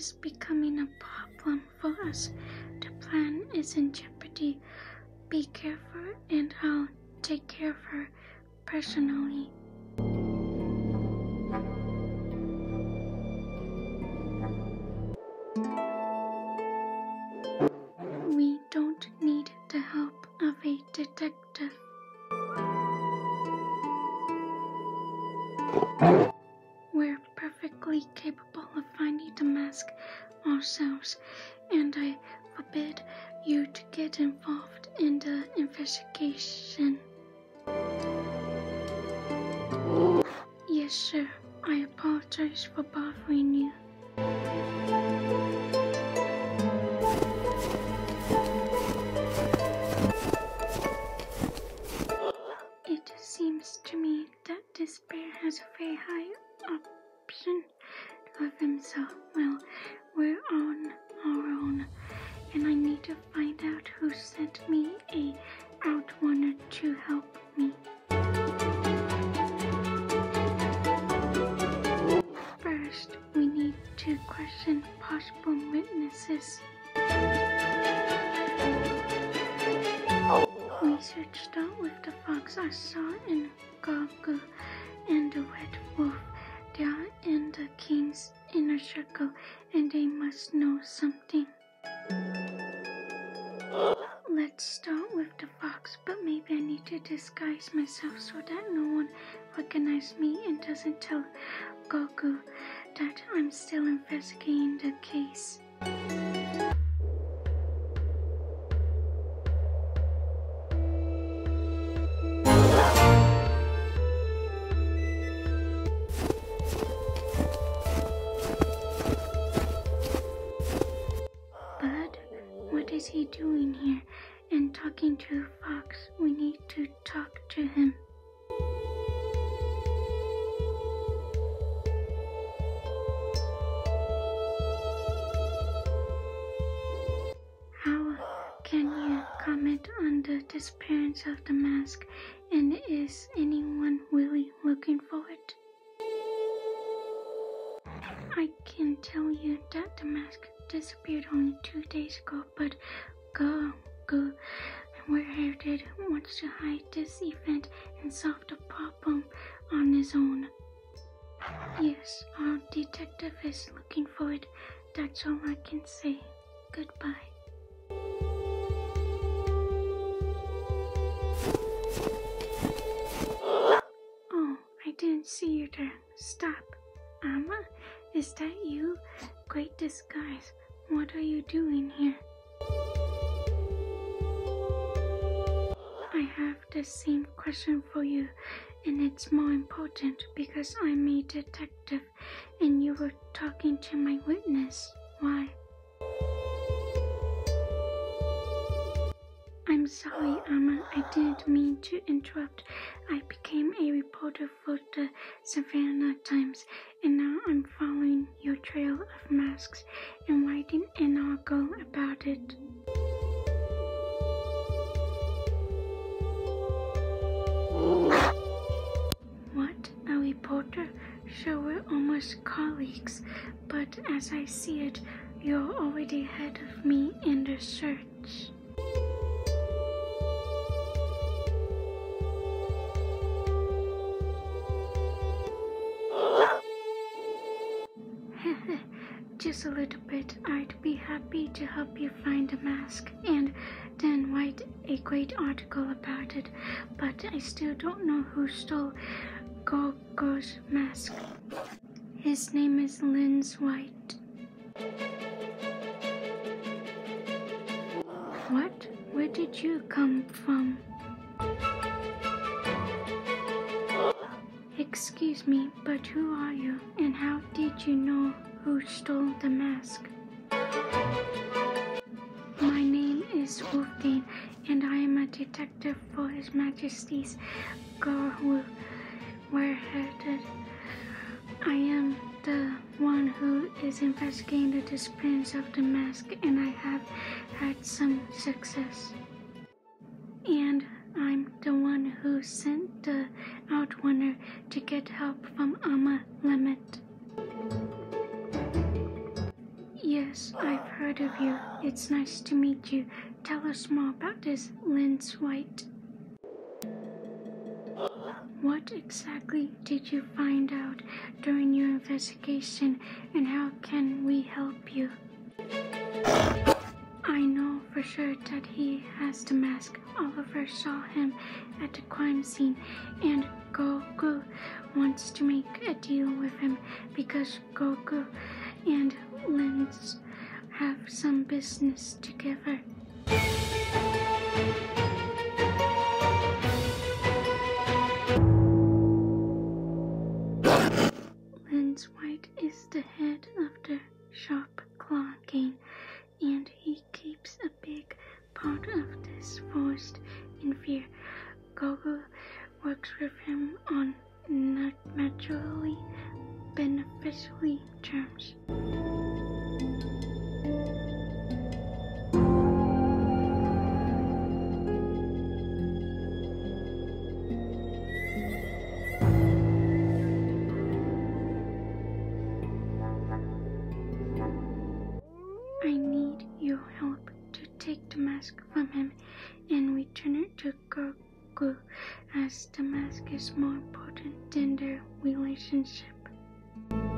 is becoming a problem for us. The plan is in jeopardy. Be careful, and I'll take care of her personally. We don't need the help of a detective. Capable of finding the mask ourselves, and I forbid you to get involved in the investigation. Yes, sir. I apologize for bothering you. Research start with the fox I saw in Gagu and the red wolf. Are in the king's inner circle and they must know something. Let's start with the fox, but maybe I need to disguise myself so that no one recognizes me and doesn't tell Goro that I'm still investigating the case. Doing here? And talking to Fox, we need to talk to him. How can you comment on the disappearance of the mask? And is anyone really looking for it? I can tell you that the mask disappeared only two days ago, but Go, Go, wherever wants to hide this event and solve the problem on his own. Yes, our detective is looking for it. That's all I can say. Goodbye. Oh, I didn't see you there. Stop. Ama, is that you? Great disguise. What are you doing here? The same question for you, and it's more important because I'm a detective and you were talking to my witness. Why? I'm sorry, Ama. I didn't mean to interrupt. I became a reporter for the Savanna Times, and now I'm following your trail of masks and writing an article about it. Sure, we're almost colleagues, but as I see it, you're already ahead of me in the search. Just a little bit. I'd be happy to help you find the mask and then write a great article about it. But I still don't know who stole Goro's mask. His name is Linz White. What? Where did you come from? Excuse me, but who are you and how did you know who stole the mask? My name is Wolfgang and I am a detective for His Majesty's Garwood Wareheaded. I am the one who is investigating the disappearance of the mask and I have had some success. And I'm the one who sent the Outwinner to get help from Ama Lement. Yes, I've heard of you. It's nice to meet you. Tell us more about this Lynn White. What exactly did you find out during your investigation and how can we help you? I know for sure that he has the mask. Oliver saw him at the crime scene and Goro wants to make a deal with him because Goro and Lens have some business together. Lens White is the head of the Sharp Claw Gang, and he keeps a big part of this forest in fear. Goro works with him on not beneficially terms. I need your help to take the mask from him and return it to Goro, as the mask is more important than their relationship thank you